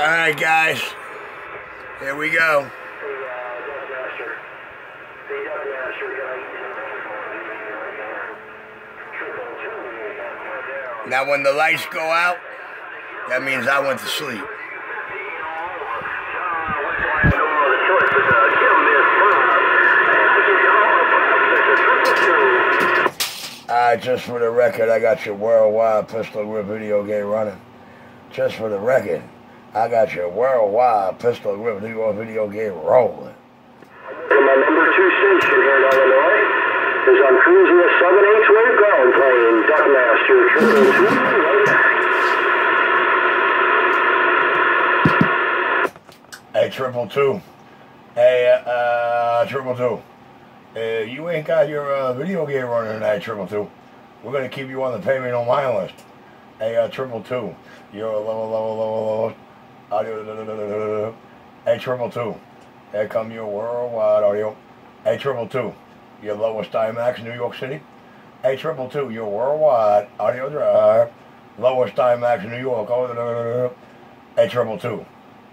Alright, guys. Here we go. Now, when the lights go out, that means I went to sleep. Uh, just for the record, I got your worldwide pistol grip video game running. Just for the record, I got your worldwide pistol grip New York video game rolling. My number two station here in Illinois is I'm cruising a 7 8 wave ground plane, Duckmaster, triple two, right Hey, triple two. Hey, uh, triple two. Uh, you ain't got your uh, video game running tonight, triple two. We're gonna keep you on the payment on my list. Hey, uh, triple two. You're a lower, lower, lower. Audio. Hey, triple two. Here come your worldwide audio. Hey, triple two. Your lowest IMAX, in New York City. Hey, triple two. Your worldwide audio drive. Lowest IMAX, New York. Oh, Hey, triple two.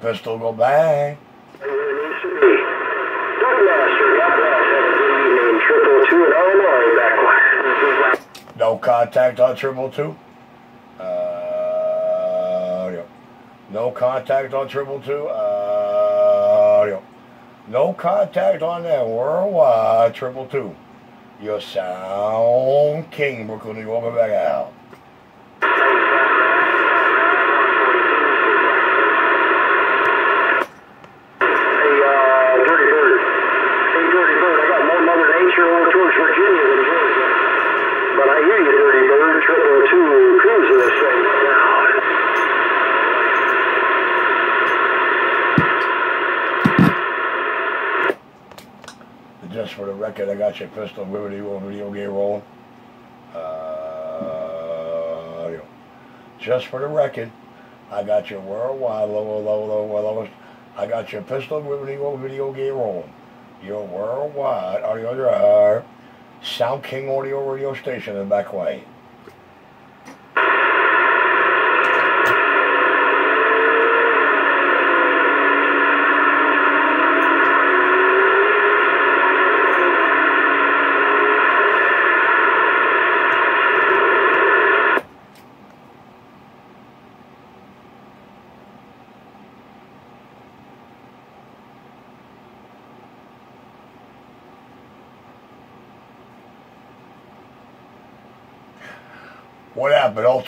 Pistol go bang. where it to be. Duckmaster, God bless. Have a good evening. Triple two in Illinois, back No contact on triple two. No contact on triple two. Uh, audio. No contact on that worldwide triple two. Your sound king, Brooklyn, New York, back out. Hey, uh, Dirty Bird. Hey, Dirty Bird, I got more Mother Nature over towards Virginia than Georgia. But I hear you, Dirty Bird. Triple two cruising this thing now. Just for the record, I got your pistol video video game rolling. Uh, audio. Just for the record, I got your worldwide lower, lower, lower, lowest. I got your pistol video video game rolling. Your worldwide audio drive, Sound King audio radio station in the back way.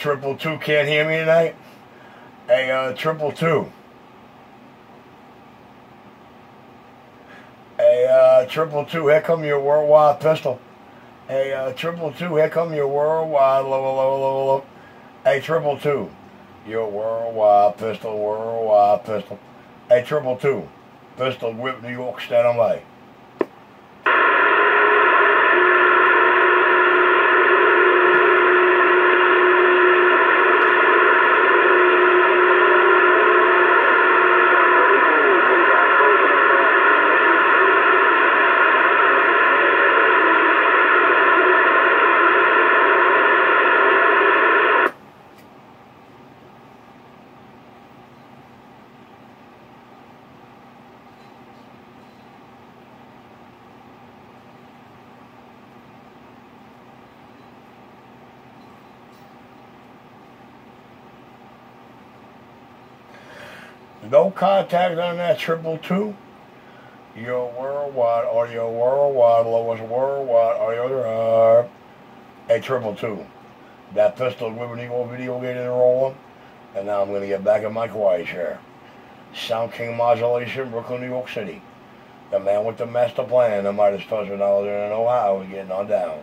Triple two can't hear me tonight? Hey, uh, triple two. Hey, uh, triple two, here come your worldwide pistol. Hey, uh, triple two, here come your worldwide low, low, low, low. Hey, triple two, your worldwide pistol, worldwide pistol. Hey, triple two, pistol whip New York, stand by. No contact on that triple two. Your worldwide audio worldwide lowest worldwide audio drive. A triple two. That pistol an equal video getting rolling. And now I'm gonna get back in my quiet chair. Sound King modulation, Brooklyn, New York City. The man with the master plan, the Midas touch I was in Ohio, getting on down.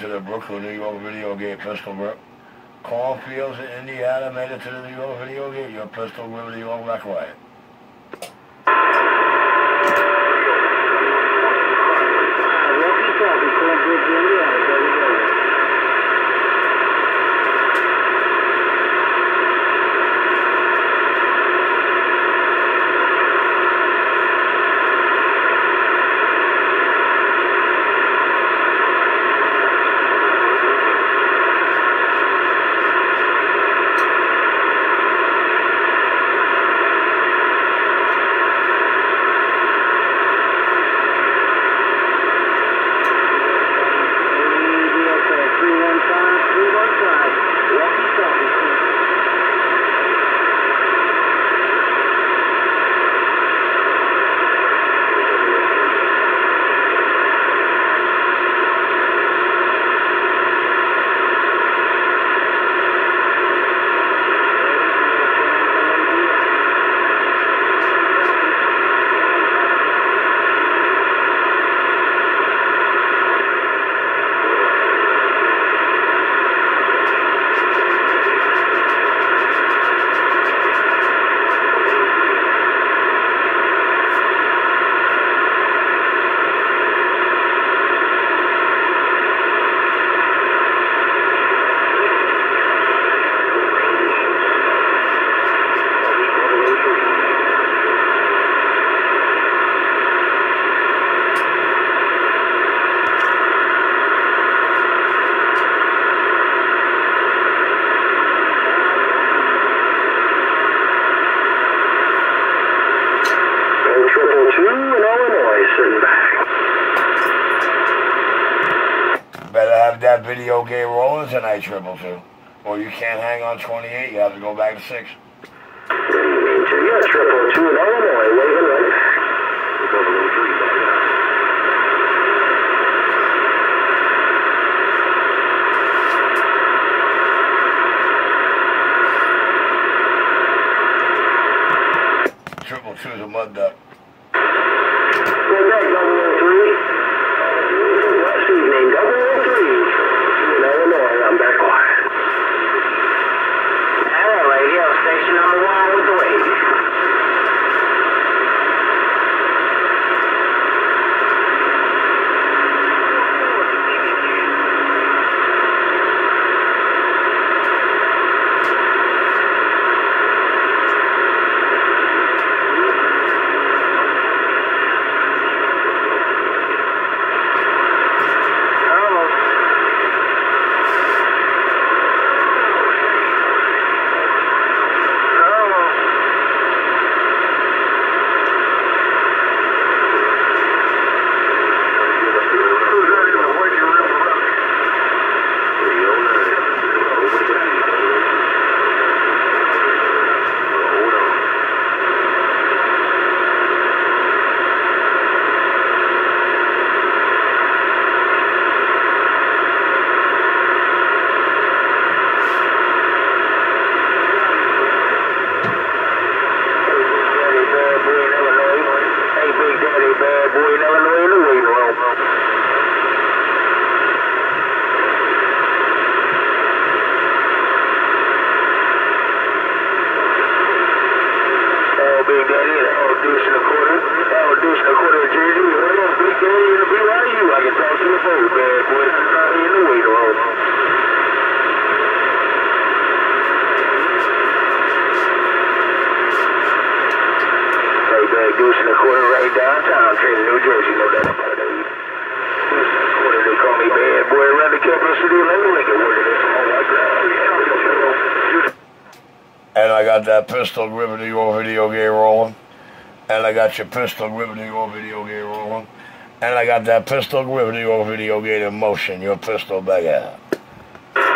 To the Brooklyn, New York video game pistol grip. Cornfields in Indiana made it to the New York video game. Your pistol grip New York Rock Riot. Game rolling tonight, Triple Two. Or you can't hang on 28, you have to go back to 6. Yeah, triple two in Illinois. Got that pistol grip New York video game rolling. And I got your pistol grip New York video game rolling. And I got that pistol grip New York video game in motion. Your pistol back out. Five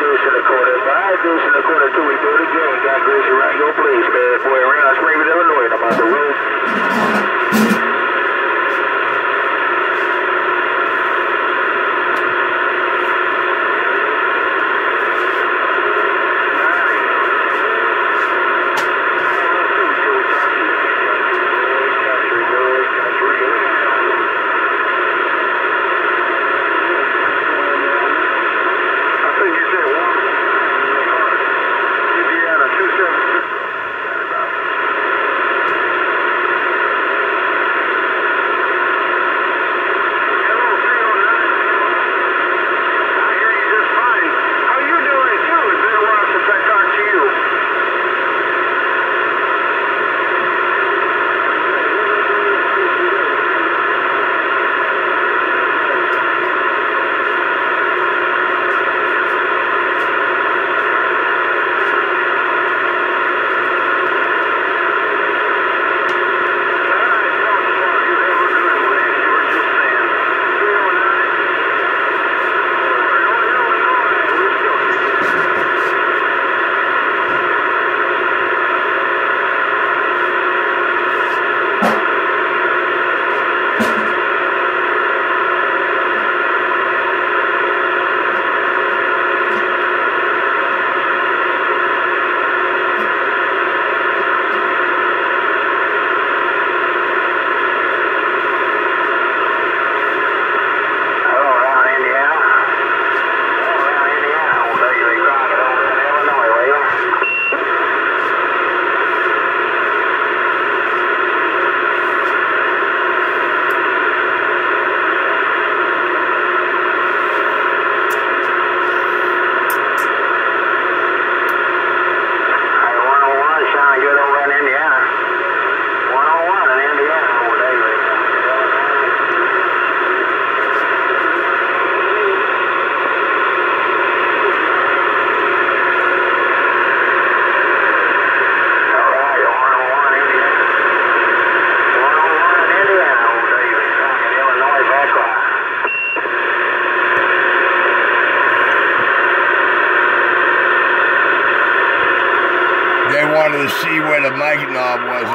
deuce and a quarter, five deuce and a quarter till we do it again. You around your place, bad boy to see where the mic knob was